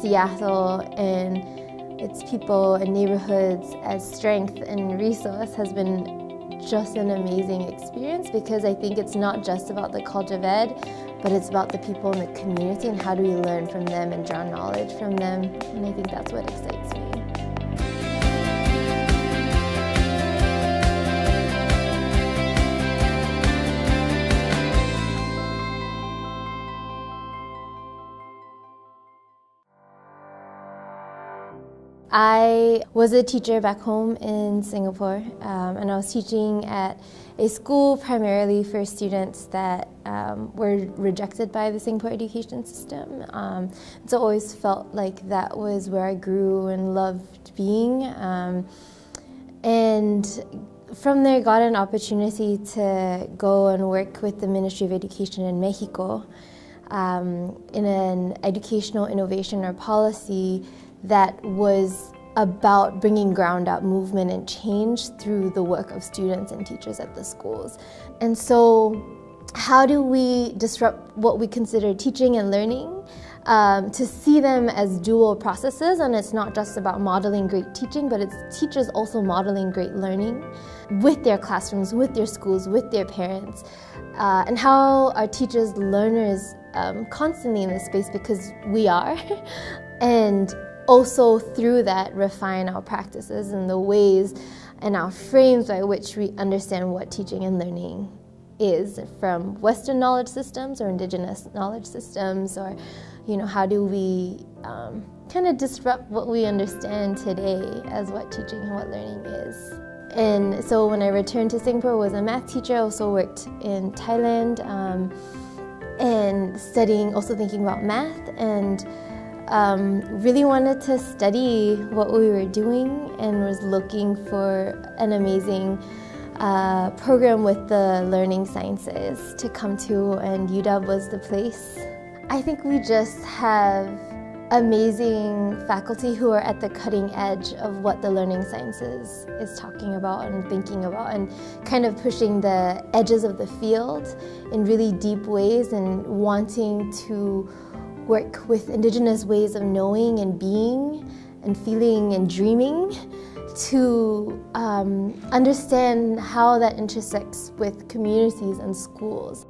Seattle and its people and neighborhoods as strength and resource has been just an amazing experience because I think it's not just about the College of Ed, but it's about the people in the community and how do we learn from them and draw knowledge from them. And I think that's what excites me. I was a teacher back home in Singapore, um, and I was teaching at a school primarily for students that um, were rejected by the Singapore education system. Um, so I always felt like that was where I grew and loved being. Um, and from there, got an opportunity to go and work with the Ministry of Education in Mexico um, in an educational innovation or policy that was about bringing ground up movement and change through the work of students and teachers at the schools. And so, how do we disrupt what we consider teaching and learning? Um, to see them as dual processes, and it's not just about modeling great teaching, but it's teachers also modeling great learning with their classrooms, with their schools, with their parents, uh, and how are teachers learners um, constantly in this space because we are, and also through that refine our practices and the ways and our frames by which we understand what teaching and learning is from Western knowledge systems or indigenous knowledge systems, or you know, how do we um, kind of disrupt what we understand today as what teaching and what learning is. And so when I returned to Singapore, I was a math teacher. I also worked in Thailand um, and studying, also thinking about math and um, really wanted to study what we were doing and was looking for an amazing uh, program with the learning sciences to come to, and UW was the place. I think we just have amazing faculty who are at the cutting edge of what the learning sciences is talking about and thinking about and kind of pushing the edges of the field in really deep ways and wanting to work with Indigenous ways of knowing and being and feeling and dreaming to um, understand how that intersects with communities and schools.